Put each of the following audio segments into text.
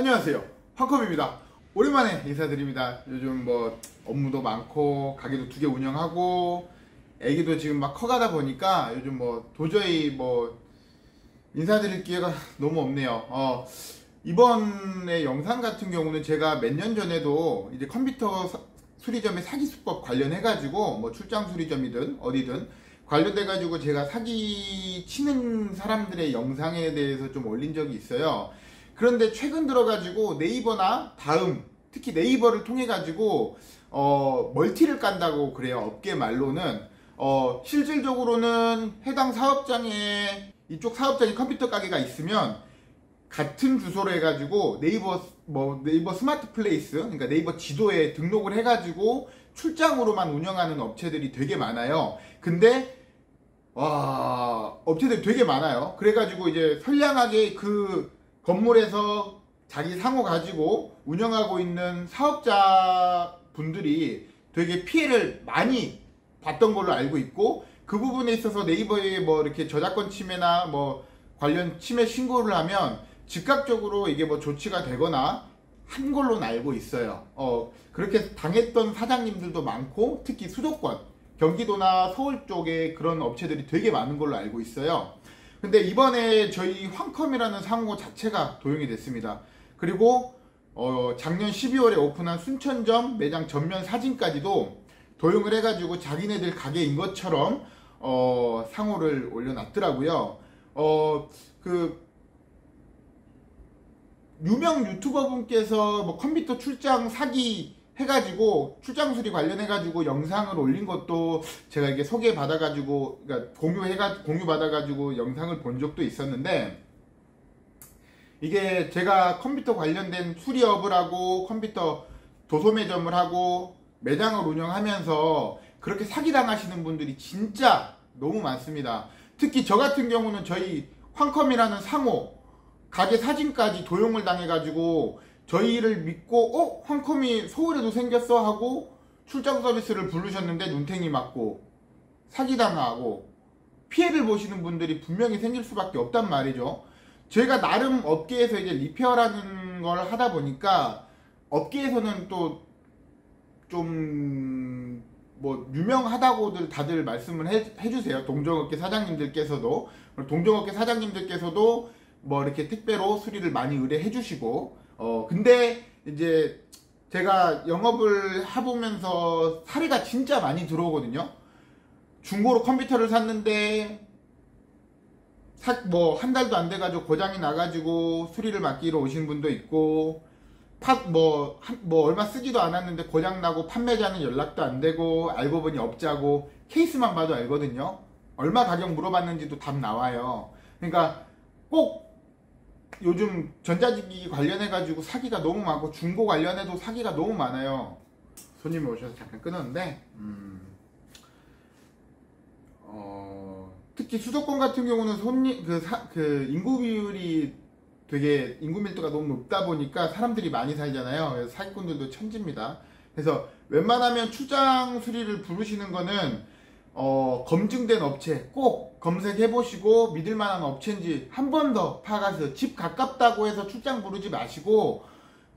안녕하세요. 황컴입니다. 오랜만에 인사드립니다. 요즘 뭐 업무도 많고 가게도 두 개 운영하고 애기도 지금 막 커가다 보니까 요즘 뭐 도저히 뭐 인사드릴 기회가 너무 없네요. 어, 이번에 영상 같은 경우는 제가 몇 년 전에도 이제 컴퓨터 사- 수리점의 사기 수법 관련해 가지고 뭐 출장 수리점이든 어디든 관련돼 가지고 제가 사기 치는 사람들의 영상에 대해서 좀 올린 적이 있어요. 그런데 최근 들어가지고 네이버나 다음 특히 네이버를 통해 가지고 어 멀티를 깐다고 그래요 업계 말로는 어 실질적으로는 해당 사업장에 이쪽 사업장에 컴퓨터 가게가 있으면 같은 주소로 해가지고 네이버 뭐 네이버 스마트 플레이스 그러니까 네이버 지도에 등록을 해가지고 출장으로만 운영하는 업체들이 되게 많아요. 근데 와 업체들이 되게 많아요. 그래가지고 이제 선량하게 그 건물에서 자기 상호 가지고 운영하고 있는 사업자 분들이 되게 피해를 많이 봤던 걸로 알고 있고 그 부분에 있어서 네이버에 뭐 이렇게 저작권 침해나 뭐 관련 침해 신고를 하면 즉각적으로 이게 뭐 조치가 되거나 한 걸로 알고 있어요. 어, 그렇게 당했던 사장님들도 많고 특히 수도권, 경기도나 서울 쪽에 그런 업체들이 되게 많은 걸로 알고 있어요. 근데 이번에 저희 황컴이라는 상호 자체가 도용이 됐습니다. 그리고 어, 작년 12월에 오픈한 순천점 매장 전면 사진까지도 도용을 해가지고 자기네들 가게인 것처럼 어, 상호를 올려놨더라고요. 어, 그 유명 유튜버 분께서 뭐 컴퓨터 출장 사기 해가지고 출장 수리 관련해가지고 영상을 올린 것도 제가 이게 소개 받아가지고 그러니까 공유해가 공유 받아가지고 영상을 본 적도 있었는데 이게 제가 컴퓨터 관련된 수리업을 하고 컴퓨터 도소 매점을 하고 매장을 운영하면서 그렇게 사기 당하시는 분들이 진짜 너무 많습니다. 특히 저 같은 경우는 저희 황컴이라는 상호 가게 사진까지 도용을 당해가지고 저희를 믿고 어? 황컴이 서울에도 생겼어 하고 출장 서비스를 부르셨는데 눈탱이 맞고 사기당하고 피해를 보시는 분들이 분명히 생길 수밖에 없단 말이죠. 제가 나름 업계에서 이제 리페어라는 걸 하다 보니까 업계에서는 또 좀 뭐 유명하다고들 다들 말씀을 해, 해주세요. 동종업계 사장님들께서도 동종업계 사장님들께서도 뭐 이렇게 택배로 수리를 많이 의뢰해 주시고 어 근데 이제 제가 영업을 해보면서 사례가 진짜 많이 들어오거든요. 중고로 컴퓨터를 샀는데 뭐 한 달도 안 돼가지고 고장이 나가지고 수리를 맡기러 오신 분도 있고 팥뭐 뭐 얼마 쓰지도 않았는데 고장 나고 판매자는 연락도 안 되고 알고 보니 업자고 케이스만 봐도 알거든요. 얼마 가격 물어봤는지도 답 나와요. 그러니까 꼭 요즘 전자기기 관련해가지고 사기가 너무 많고 중고 관련해도 사기가 너무 많아요. 손님이 오셔서 잠깐 끊었는데, 음, 어, 특히 수도권 같은 경우는 손님, 그, 사, 그, 인구 비율이 되게 인구 밀도가 너무 높다 보니까 사람들이 많이 살잖아요. 그래서 사기꾼들도 천지입니다. 그래서 웬만하면 출장 수리를 부르시는 거는 어, 검증된 업체 꼭 검색해 보시고 믿을 만한 업체인지 한 번 더 파가서 집 가깝다고 해서 출장 부르지 마시고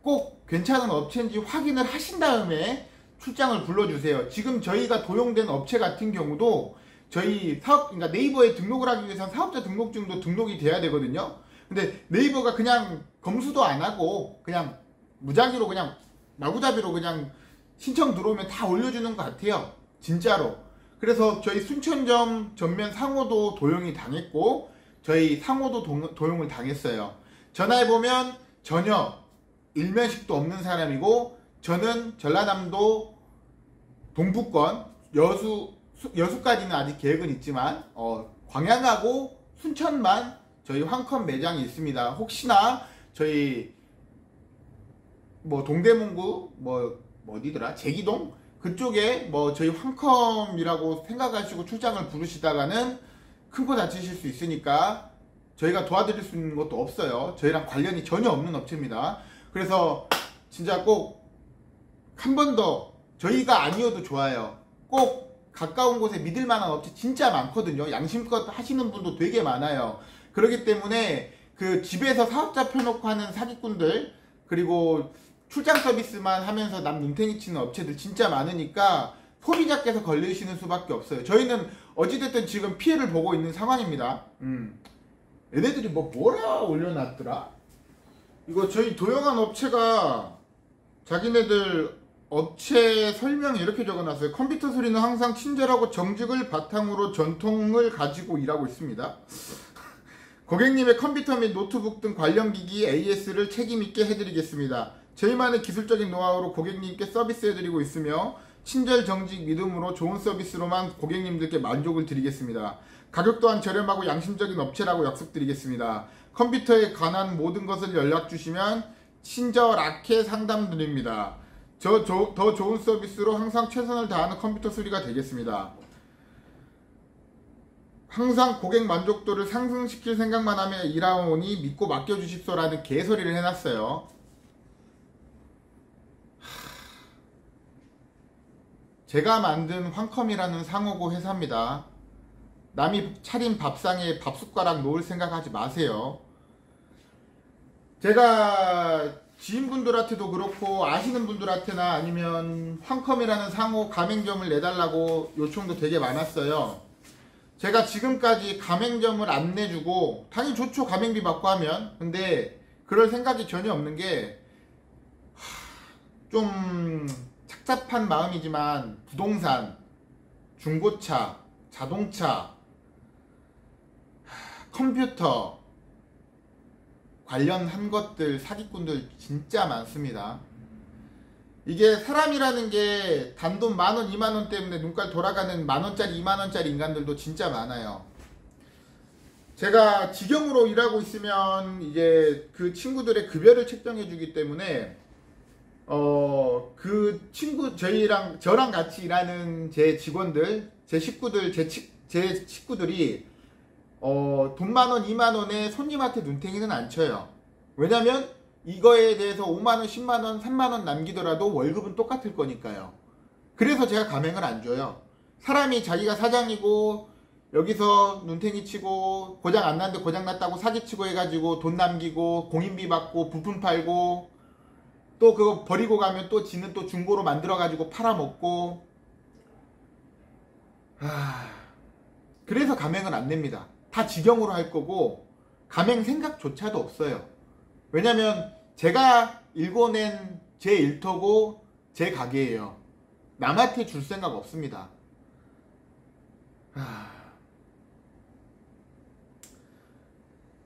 꼭 괜찮은 업체인지 확인을 하신 다음에 출장을 불러주세요. 지금 저희가 도용된 업체 같은 경우도 저희 사업, 그러니까 네이버에 등록을 하기 위해서는 사업자 등록증도 등록이 돼야 되거든요. 근데 네이버가 그냥 검수도 안 하고 그냥 무작위로 그냥 마구잡이로 그냥 신청 들어오면 다 올려주는 것 같아요. 진짜로. 그래서 저희 순천점 전면 상호도 도용이 당했고 저희 상호도 도, 도용을 당했어요. 전화해보면 전혀 일면식도 없는 사람이고 저는 전라남도 동북권 여수 수- 여수까지는 아직 계획은 있지만 어, 광양하고 순천만 저희 황컴 매장이 있습니다. 혹시나 저희 뭐 동대문구 뭐, 뭐 어디더라 제기동 그쪽에 뭐 저희 황컴이라고 생각하시고 출장을 부르시다가는 큰거 다치실 수 있으니까 저희가 도와드릴 수 있는 것도 없어요. 저희랑 관련이 전혀 없는 업체입니다. 그래서 진짜 꼭 한 번 더 저희가 아니어도 좋아요. 꼭 가까운 곳에 믿을 만한 업체 진짜 많거든요. 양심껏 하시는 분도 되게 많아요. 그렇기 때문에 그 집에서 사업자 펴놓고 하는 사기꾼들 그리고 출장 서비스만 하면서 남 눈탱이 치는 업체들 진짜 많으니까 소비자께서 걸리시는 수밖에 없어요. 저희는 어찌됐든 지금 피해를 보고 있는 상황입니다. 음. 얘네들이 뭐 뭐라 올려놨더라? 이거 저희 도영한 업체가 자기네들 업체 설명에 이렇게 적어놨어요. 컴퓨터 소리는 항상 친절하고 정직을 바탕으로 전통을 가지고 일하고 있습니다. 고객님의 컴퓨터 및 노트북 등 관련 기기 AS를 책임있게 해드리겠습니다. 저희만의 기술적인 노하우로 고객님께 서비스해드리고 있으며 친절, 정직, 믿음으로 좋은 서비스로만 고객님들께 만족을 드리겠습니다. 가격 또한 저렴하고 양심적인 업체라고 약속드리겠습니다. 컴퓨터에 관한 모든 것을 연락 주시면 친절하게 상담 드립니다. 저, 저, 더 좋은 서비스로 항상 최선을 다하는 컴퓨터 수리가 되겠습니다. 항상 고객 만족도를 상승시킬 생각만 하며 일하오니 믿고 맡겨주십소라는 개소리를 해놨어요. 제가 만든 황컴이라는 상호고 회사입니다. 남이 차린 밥상에 밥 숟가락 놓을 생각하지 마세요. 제가 지인분들한테도 그렇고 아시는 분들한테나 아니면 황컴이라는 상호 가맹점을 내달라고 요청도 되게 많았어요. 제가 지금까지 가맹점을 안 내주고 당연히 좋죠 가맹비 받고 하면 근데 그럴 생각이 전혀 없는 게좀 착잡한 마음이지만 부동산, 중고차, 자동차, 컴퓨터 관련한 것들 사기꾼들 진짜 많습니다. 이게 사람이라는 게 단돈 만원, 이만원 때문에 눈깔 돌아가는 만원짜리, 이만원짜리 인간들도 진짜 많아요. 제가 직영으로 일하고 있으면 이제 그 친구들의 급여를 책정해 주기 때문에 어, 그 친구, 저희랑, 저랑 같이 일하는 제 직원들, 제 식구들, 제, 치, 제 식구들이 어, 돈 만원, 2만원에 손님한테 눈탱이는 안 쳐요. 왜냐면 이거에 대해서 5만원, 10만원, 3만원 남기더라도 월급은 똑같을 거니까요. 그래서 제가 가맹을 안 줘요. 사람이 자기가 사장이고 여기서 눈탱이 치고 고장 안 났는데 고장 났다고 사기치고 해가지고 돈 남기고 공인비 받고 부품 팔고 또 그거 버리고 가면 또 지는 또 중고로 만들어가지고 팔아먹고 하... 그래서 가맹을 안 냅니다. 다 직영으로 할 거고 가맹 생각조차도 없어요. 왜냐면 제가 일궈낸 제 일터고 제 가게예요. 남한테 줄 생각 없습니다. 하...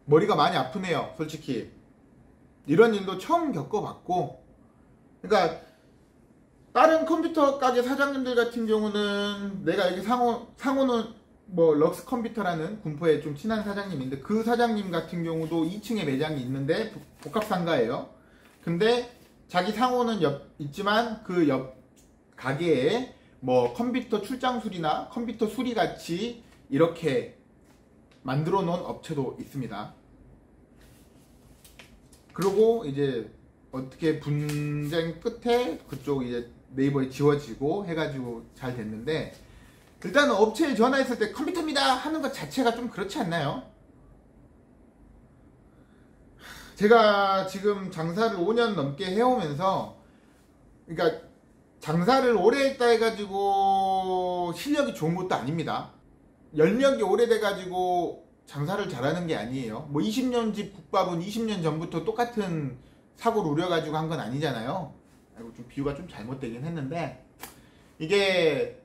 머리가 많이 아프네요. 솔직히 이런 일도 처음 겪어봤고 그러니까 다른 컴퓨터 가게 사장님들 같은 경우는 내가 여기 상호 상호는 뭐 럭스 컴퓨터라는 군포에 좀 친한 사장님인데 그 사장님 같은 경우도 2층에 매장이 있는데 복합 상가예요. 근데 자기 상호는 옆 있지만 그 옆 가게에 뭐 컴퓨터 출장 수리나 컴퓨터 수리 같이 이렇게 만들어 놓은 업체도 있습니다. 그리고 이제 어떻게 분쟁 끝에 그쪽 이제 네이버에 지워지고 해가지고 잘 됐는데 일단 업체에 전화했을 때 컴퓨터입니다 하는 것 자체가 좀 그렇지 않나요? 제가 지금 장사를 5년 넘게 해오면서 그러니까 장사를 오래 했다 해가지고 실력이 좋은 것도 아닙니다. 연력이 오래돼 가지고 장사를 잘하는 게 아니에요. 뭐 20년 집 국밥은 20년 전부터 똑같은 사고를 우려가지고 한 건 아니잖아요. 아이고 좀 비유가 좀 잘못되긴 했는데 이게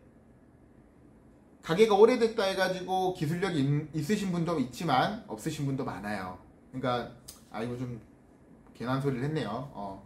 가게가 오래됐다 해가지고 기술력이 있, 으신 분도 있지만 없으신 분도 많아요. 그러니까 아이고 좀 괜한 소리를 했네요. 어.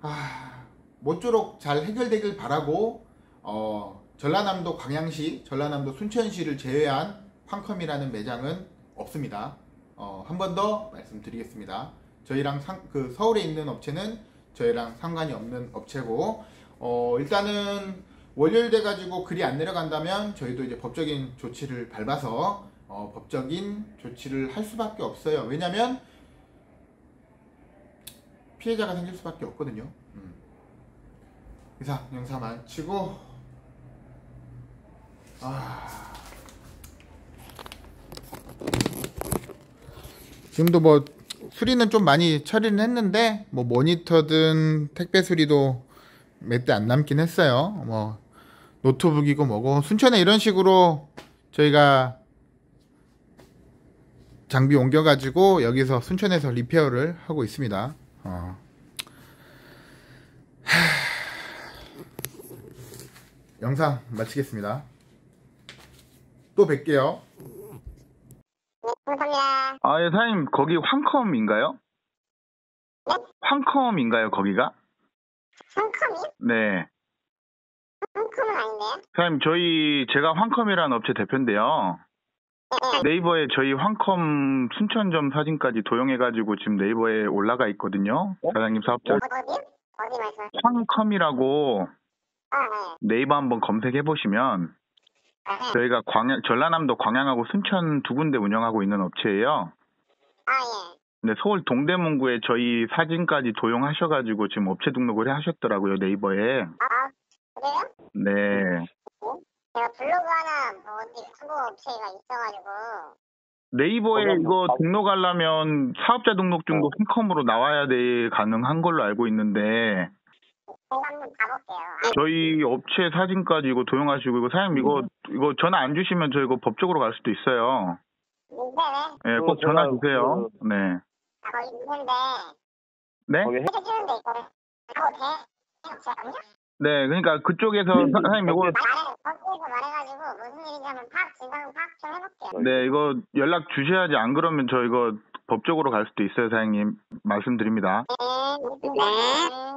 아, 모쪼록 잘 해결되길 바라고 어, 전라남도 광양시, 전라남도 순천시를 제외한 황컴이라는 매장은 없습니다. 어, 한 번 더 말씀드리겠습니다. 저희랑 상, 그 서울에 있는 업체는 저희랑 상관이 없는 업체고 어, 일단은 월요일 돼가지고 글이 안 내려간다면 저희도 이제 법적인 조치를 밟아서 어, 법적인 조치를 할 수밖에 없어요. 왜냐면 피해자가 생길 수밖에 없거든요. 음. 이상 영상 마치고 아 지금도 뭐 수리는 좀 많이 처리는 했는데 뭐 모니터든 택배 수리도 몇 대 안 남긴 했어요. 뭐 노트북이고 뭐고 순천에 이런 식으로 저희가 장비 옮겨가지고 여기서 순천에서 리페어를 하고 있습니다. 어. 하... 영상 마치겠습니다. 또 뵐게요. 네. 아, 예, 사장님, 거기 황컴인가요? 네? 황컴인가요, 거기가? 황컴이요? 네. 황컴은 아닌데요? 사장님, 저희, 제가 황컴이라는 업체 대표인데요. 네, 네이버에 저희 황컴 순천점 사진까지 도용해가지고 지금 네이버에 올라가 있거든요. 사장님 사업자. 어디요? 어디 말씀하세요? 황컴이라고 아, 네. 네이버 한번 검색해보시면 아, 네. 저희가 광양, 전라남도 광양하고 순천 두 군데 운영하고 있는 업체예요. 아, 예. 근데 서울 동대문구에 저희 사진까지 도용하셔가지고 지금 업체 등록을 하셨더라고요, 네이버에. 아, 그래요? 네. 제가 블로그 하나 뭐 어디 홍보 업체가 있어가지고 네이버에 이거 등록하려면 사업자 등록증도 홈컴으로 나와야 돼 가능한 걸로 알고 있는데 제가 한번 가볼게요. 아, 저희 업체 사진까지 이거 도용하시고 이거 사장님 이거 이거 전화 안 주시면 저 이거 법적으로 갈 수도 있어요. 민세네? 예, 꼭 그 전화 제가 주세요. 네. 아, 거기 민세인데 네? 거기 해주는데 이거를 하고 돼? 업체 아니죠? 네, 그러니까 그쪽에서 사- 사장님 이거 말해, 거기에서 말해가지고 무슨 한번 파악, 진상 파악 좀 해볼게요. 네, 이거 연락 주셔야지 안 그러면 저 이거 법적으로 갈 수도 있어요, 사장님. 말씀드립니다. 네, 네.